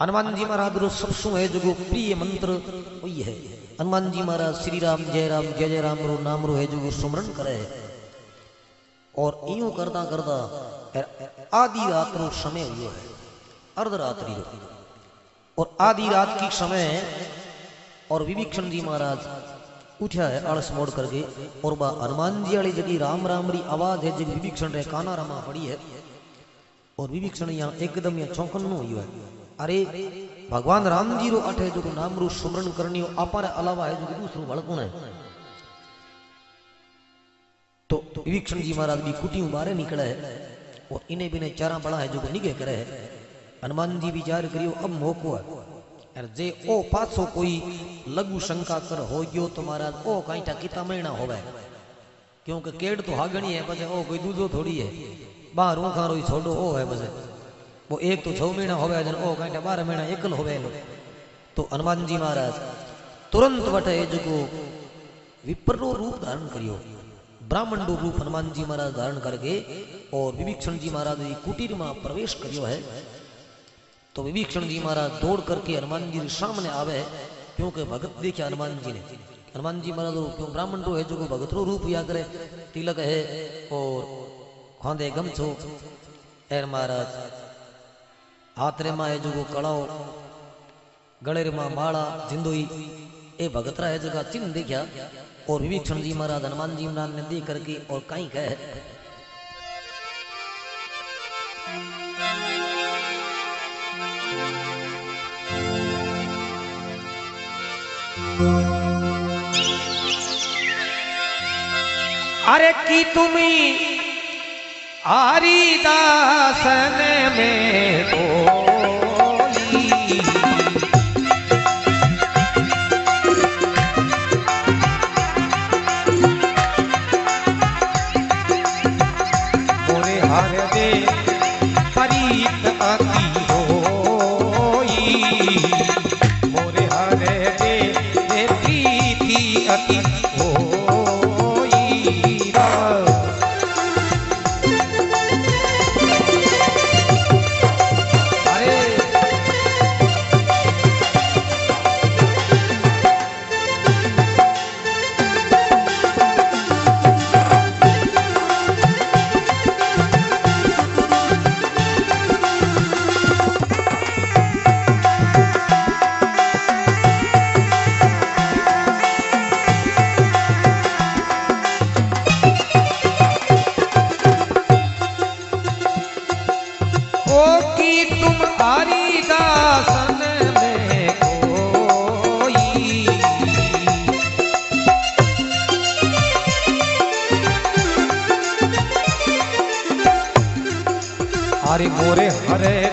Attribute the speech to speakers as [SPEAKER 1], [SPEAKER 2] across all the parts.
[SPEAKER 1] हनुमान जी महाराज रो सबसु है जो प्रिय मंत्र वही है। हनुमान जी महाराज श्री राम जय राम जय जय राम रो नाम रो है जो सुमरण करे है। और यूँ करता करता आधी रात रो समय हुआ है, अर्धरात्रि रो। और आधी रात की समय और विभीषण जी महाराज उठा है, आलस मोड़ करके और बा हनुमान जी वाली जगह राम राम री आवाज़ है जब विभीषण रे काना रामा पड़ी है। और विभीषण यहाँ एकदम यहाँ चौकन हुआ है। अरे, भगवान राम जी रो अठे जो नाम रू सुमरण करनी हो अपार अलावा है जो दूसरो भड़कुण है? तो विभीषण जी महाराज भी कुटी बारे निकले है और इन्हें बिने चारा बड़ा है जो निगे करे है। हनुमान जी विचार करियो, अब मोको है। अरे, जे ओ पाछो कोई लघु शंका कर हो गयो तो महाराज, ओ काईटा किता महीना होवे। क्योंकि केड़ तो हागणी है बस ओ कोई दूधो थोड़ी है। बाहर ऊखा रोई छोड़ो, ओ है बस वो एक तो छह महीना होवे जन, ओ काईटा बारह महीना एकल होवे तो हनुमान जी महाराज तुरंत वटे जो विप्रो रूप धारण करियो। ब्राह्मण रूप हनुमान जी महाराज धारण करके और विभीषण जी महाराज कुटीर में प्रवेश करियो है। तो विभीषण जी महाराज दौड़ करके हनुमान जी सामने आवे, क्योंकि भगत देखा हनुमान जी ने। हनुमान जी महाराज क्यों ब्राह्मण रो है जो भगत रो रूप या करे तिलक है और खांदे गमछो एर महाराज हाथ रे माए जो कड़ाओ गले रे माँ माला, जिंदोई, ए भगत है जगह चिन्ह देखा और विभीषण जी महाराज हनुमान जी महाराज ने देख करके और कहीं कहे।
[SPEAKER 2] अरे की तुम्ही हरिदासन में बोली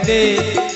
[SPEAKER 2] हरे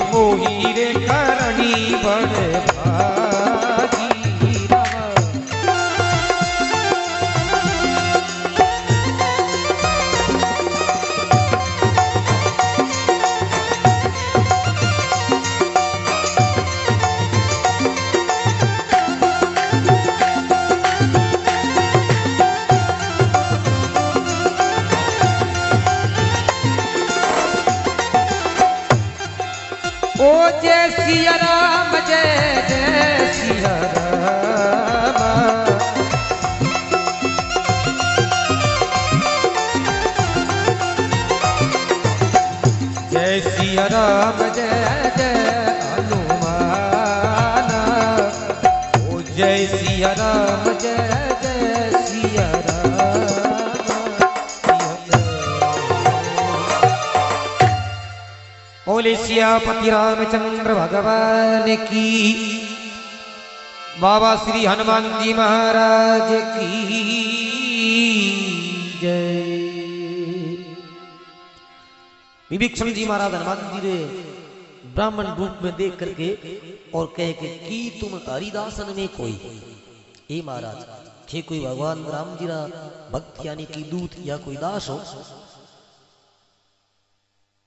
[SPEAKER 2] आए हो करणी बड़ भागी राम जय जय सिया रामचंद्र भगवान की। बाबा श्री हनुमान जी महाराज की। जय।
[SPEAKER 1] विभीषण जी महाराज, हनुमान जी रे ब्राह्मण रूप में देख करके और कह के की तुम हरिदासन में कोई ए महाराज थे कोई भगवान राम जी रा भक्त यानी कि दूत या कोई दास हो?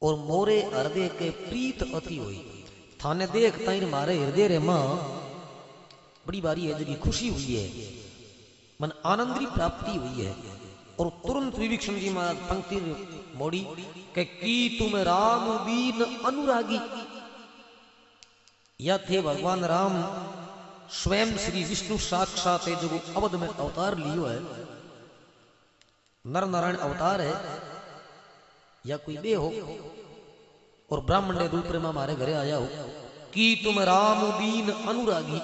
[SPEAKER 1] और मोरे हृदय के प्रीत अति हुई। थाने देख ताइन मारे हृदय रे माँ, बड़ी बारी है जगी खुशी हुई है। मन आनंद की प्राप्ति हुई है। और तुरंत विभीषण जी महाराज पंक्ति मोड़ी कि की तुम राम दीन अनुरागी? या थे भगवान राम स्वयं श्री विष्णु साक्षात है, जो अवध में अवतार लियो है। नर नारायण अवतार है, या कोई बे हो, और ब्राह्मण ने रूप में हमारे घरे आया हो, कि तुम राम दीन अनुरागी।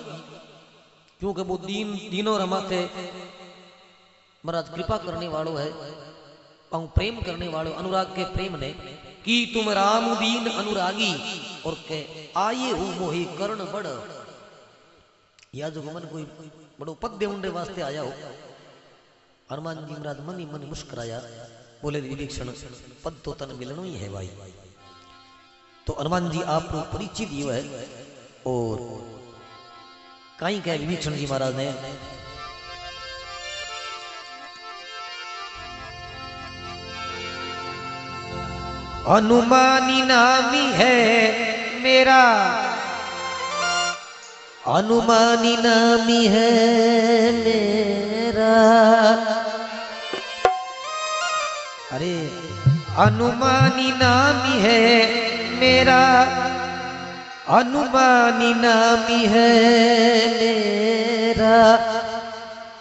[SPEAKER 1] क्योंकि वो दीन, दीनों रमाते महाराज कृपा करने वालों है, और प्रेम करने वालों, अनुराग के प्रेम ने, कि तुम राम दीन अनुरागी, और के आए हूँ मोहि कर्ण बड़। या जो मन कोई बड़ो पद उंडे वास्ते आया हो। हनुमान जी महाराज मनी मनी मुस्कुराया, बोले, विभीषण, पद तो तन मिलनो ही है भाई। तो हनुमान जी आपको परिचित ही है और कहीं कहे विभीषण जी महाराज ने,
[SPEAKER 2] हनुमानी नामी है मेरा
[SPEAKER 1] अनुमानी नामी है मेरा। अरे
[SPEAKER 2] हनुमानी नामी है मेरा।
[SPEAKER 1] अनुमानी नामी है मेरा।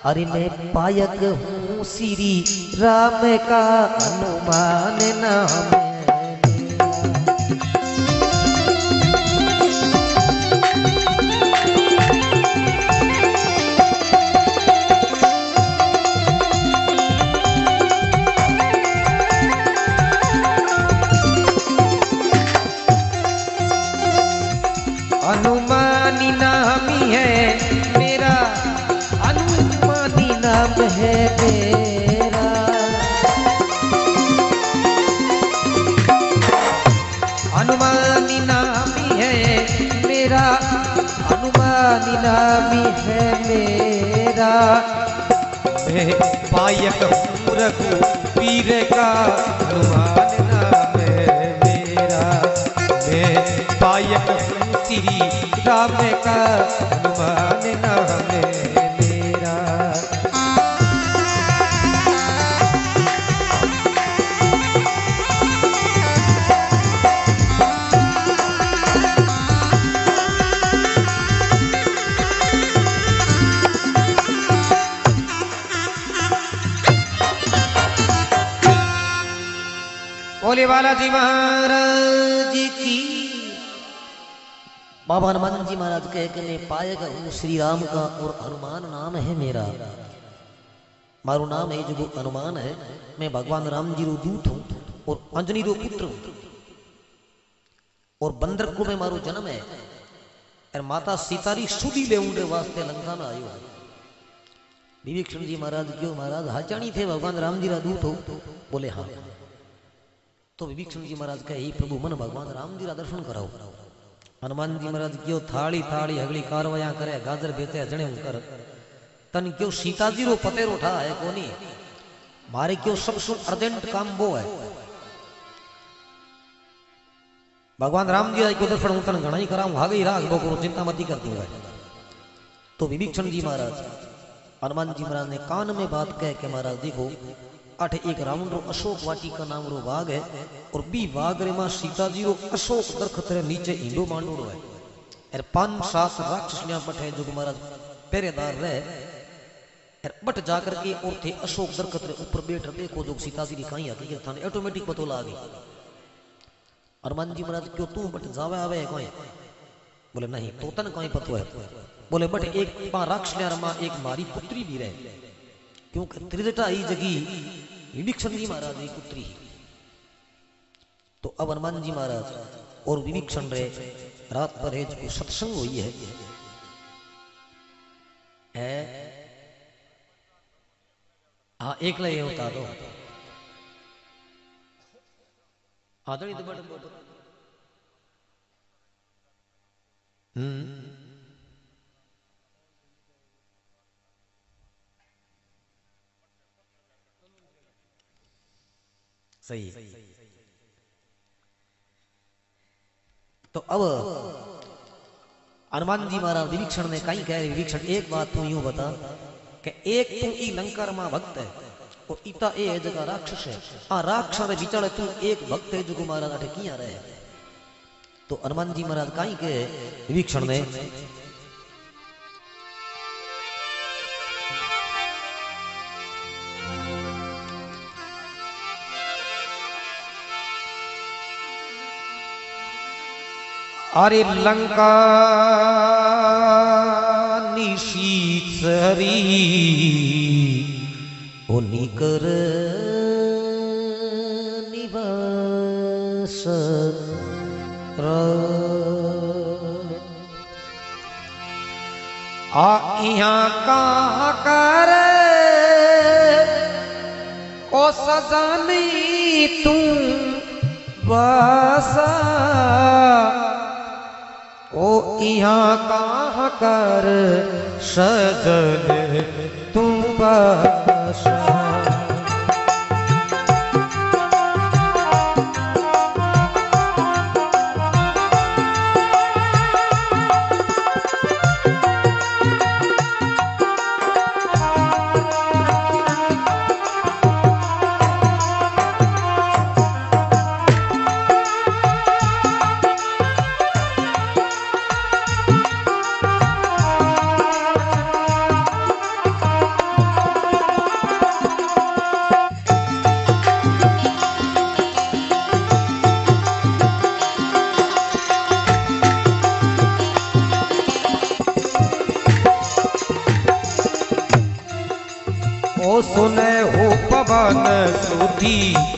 [SPEAKER 1] अरे, मैं पायक हूँ, श्री राम का अनुमान नाम।
[SPEAKER 2] मैं पायक हूँ रघु पीर का हनुमान। महाराज की
[SPEAKER 1] बाबा हनुमान जी महाराज कहे कि मैं पाएगा हूँ, श्री राम का और हनुमान नाम है मेरा। मारू नाम है, जो हनुमान है, मैं भगवान राम जी रो दूत हूँ और अंजनी रो पुत्र हूँ। और बंदर को में मारो जन्म है, और माता सीतारी सुधी ले उंडे वास्ते लंका में आयो है। विभीषण जी महाराज, क्यों महाराज, हाचाणी थे, भगवान राम जी रा दूत हो? बोले हाँ। तो विभीषण जी महाराज कहे, "हे प्रभु, मन भगवान राम जी रा दर्शन कराओ। हनुमान जी महाराज क्यों थाली थाली हगली कारवाया करे, गाजर बेचे जणे कर। तन क्यों सीता जी रो पतेरो उठा है कोनी? मारे क्यों सबसे अर्जेंट काम वो है? भगवान राम जी को दर्शन हूँ तन घणा ही कराऊं हागे राग बो करो, चिंता मत करती है। तो विभीषण जी महाराज, हनुमान जी महाराज ने कान में बात कह के महाराज, देखो अठे एक रावण रो अशोक वाटिका नाम रो बाग है और बी बाग रे माँ सीता जी रो अशोक दरखत रे नीचे ईंडो मांडोड़ो है। और पाँच सात राक्षस न्या पठे जो महाराज, पहरेदार रहे और बट जाकर के और अशोक दरखत रे ऊपर बैठ देखो जो सीता जी की कहीं हकीकत थाने ऑटोमेटिक पतो लागी। हनुमान जी महाराज, क्यों तू बट जावे आवे कोई? बोले, नहीं तो तन कोई पतो है। बोले, बट एक पा राक्षस न्या रमा एक मारी पुत्री भी रहे। क्योंकि ही जगी विभीषण जी महाराज की पुत्री तो अब हनुमान जी महाराज और विभीषण रे, रात पर है जो सत्संग हुई है। है हाँ एक ये होता दो आदड़ी तो बड़। हम्म। सही तो अब हनुमान जी महाराज विभीषण ने कहीं कह विभीषण एक बात तू यूँ बता कि एक तू ई लंकार माँ भक्त है और इता ए है जगह राक्षस है। आ राक्षस रे विचड़ तू एक भक्त है जो महाराज अठे किया रहे? तो हनुमान जी महाराज कहीं के ने
[SPEAKER 2] अरे लंका निशीत सरी
[SPEAKER 1] ओ निकर निवास
[SPEAKER 2] आ कहाँ कर? ओ सजनी तू बस ओ यहाँ कहाँ कर सजन तू बस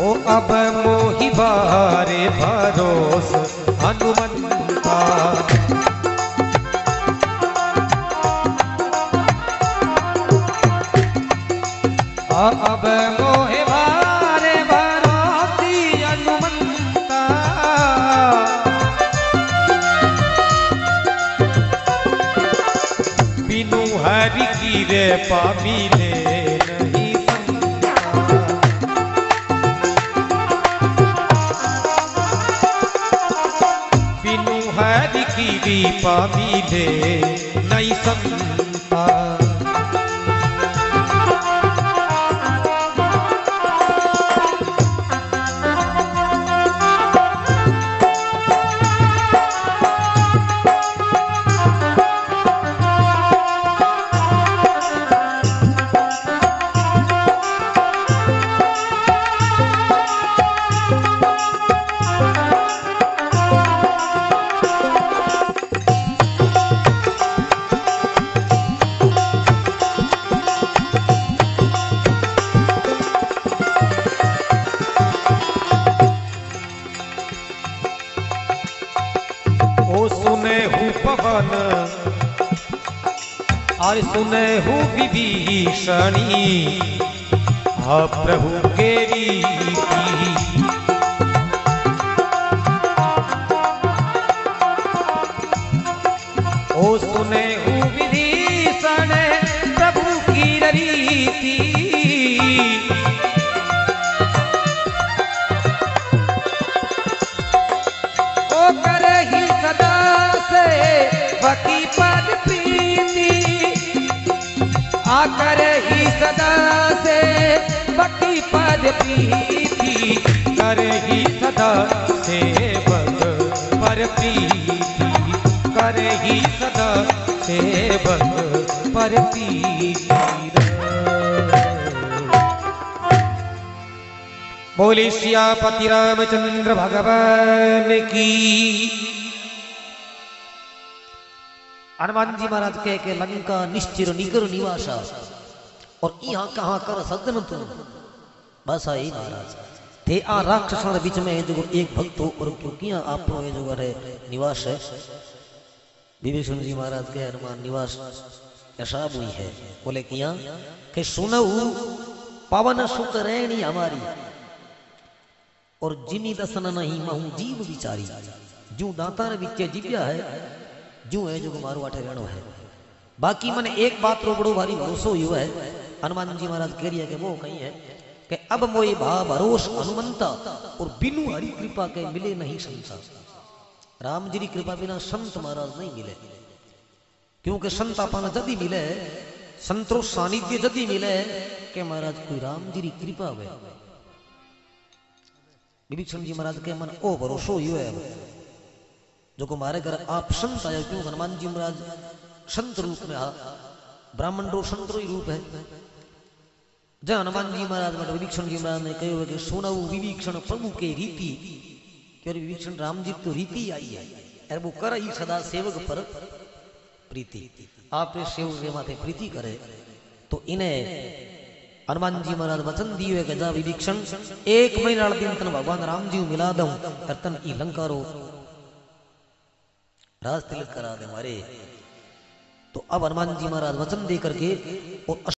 [SPEAKER 2] ओ अब मोहि बारे भरोस, हनुमंता। अब मोहि बारे भरोसी हनुमंता। बिनु हरि की रे हरि की भी पामिले नहीं संता विभीषणी। प्रभु के। रीति ओ सुने विभीषण प्रभु की रीति। करे ही सदा से बकी पद प्रीति ही सदा से पर प्रीति ही सदा से पर प्रीति बोले सियापति रामचंद्र भगवान की
[SPEAKER 1] हनुमान जी महाराज कह के, लंका निश्चिर निकर निवासा और यहाँ कहाँ कर सदन तुम बस आई महाराज थे आ राक्षसों बीच में जो एक भक्त हो, और क्योंकि आप जो है निवास है? विभीषण जी महाराज के हनुमान, निवास ऐसा हुई है? बोले कि यहाँ के सुनऊ, पवन सुख रैणी हमारी, और जिनी दसन नहीं महू जीव विचारी जू दाता ने विचे जीव्या है जू है, जो मारो आठे रहणो है। बाकी मैंने एक बात रो बड़ो भारी भरोसो हुआ है। हनुमान जी महाराज कह रही है कि वो कहीं है कि अब मोई भा भरोस हनुमंता और बिनु हरि कृपा के मिले नहीं संसार राम जी की कृपा बिना संत महाराज नहीं मिले। क्योंकि संत अपन जदी मिले, संतो सानिध्य जदी मिले के महाराज कोई राम जी की कृपा हुए विभीषण जी महाराज के मन, ओ भरोसो ही है जो को मारे घर आप संत आया क्यों हनुमान जी महाराज? संत रूप में आ ब्राह्मण रो संत रूप है। जय हनुमान जी महाराज मतलब विभीषण जी महाराज ने कहो कि सुनऊ विभीषण प्रभु के रीति। क्यों विभीषण राम जी तो रीति आई है। अरे वो कर ही सदा सेवक पर प्रीति। आपने सेवक के माथे प्रीति करे। तो इन्हें हनुमान जी महाराज वचन दिए गजा विभीषण एक महीना दिन तन भगवान राम जी मिला दऊं करतन की लंका रो। राज तिलक करा दे मारे तो अब हनुमान जी महाराज वचन दे करके और